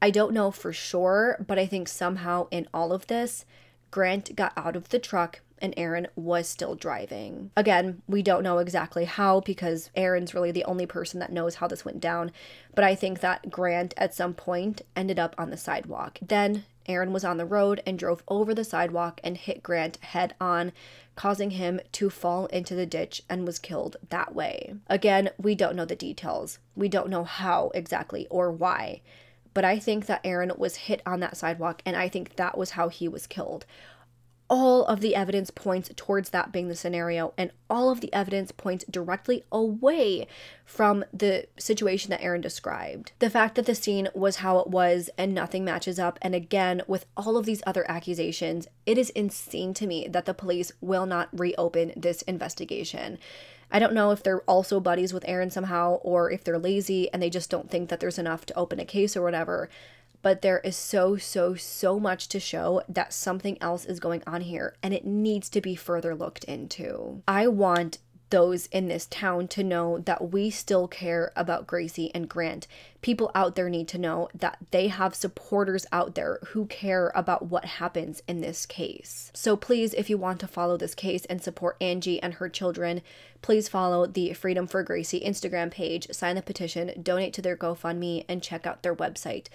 I don't know for sure, but I think somehow in all of this, Grant got out of the truck and Aaron was still driving. Again, we don't know exactly how because Aaron's really the only person that knows how this went down, but I think that Grant at some point ended up on the sidewalk. Then Aaron was on the road and drove over the sidewalk and hit Grant head on, causing him to fall into the ditch and was killed that way. Again, we don't know the details. We don't know how exactly or why but I think that Aaron was hit on that sidewalk and I think that was how he was killed all of the evidence points towards that being the scenario, and all of the evidence points directly away from the situation that Aaron described. The fact that the scene was how it was and nothing matches up, and again, with all of these other accusations, it is insane to me that the police will not reopen this investigation. I don't know if they're also buddies with Aaron somehow, or if they're lazy and they just don't think that there's enough to open a case or whatever but there is so, so, so much to show that something else is going on here and it needs to be further looked into. I want those in this town to know that we still care about Gracie and Grant. People out there need to know that they have supporters out there who care about what happens in this case. So please, if you want to follow this case and support Angie and her children, please follow the Freedom for Gracie Instagram page, sign the petition, donate to their GoFundMe, and check out their website.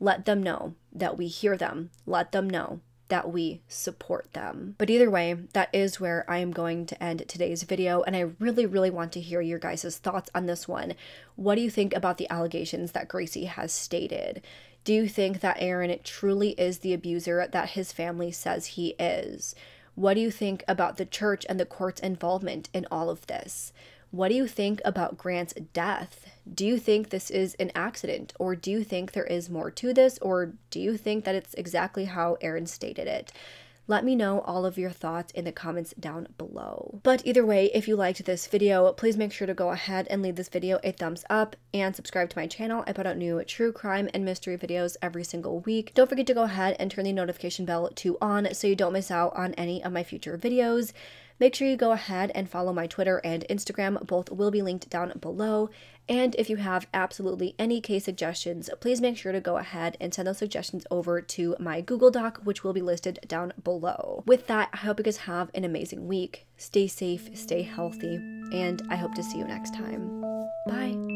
Let them know that we hear them. Let them know that we support them. But either way, that is where I am going to end today's video, and I really, really want to hear your guys' thoughts on this one. What do you think about the allegations that Gracie has stated? Do you think that Aaron truly is the abuser that his family says he is? What do you think about the church and the court's involvement in all of this? What do you think about Grant's death? Do you think this is an accident, or do you think there is more to this, or do you think that it's exactly how Aaron stated it? Let me know all of your thoughts in the comments down below. But either way, if you liked this video, please make sure to go ahead and leave this video a thumbs up and subscribe to my channel. I put out new true crime and mystery videos every single week. Don't forget to go ahead and turn the notification bell to on so you don't miss out on any of my future videos. Make sure you go ahead and follow my Twitter and Instagram. Both will be linked down below. And if you have absolutely any case suggestions, please make sure to go ahead and send those suggestions over to my Google Doc, which will be listed down below. With that, I hope you guys have an amazing week. Stay safe, stay healthy, and I hope to see you next time. Bye.